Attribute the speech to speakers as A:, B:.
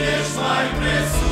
A: Deus vai é preço.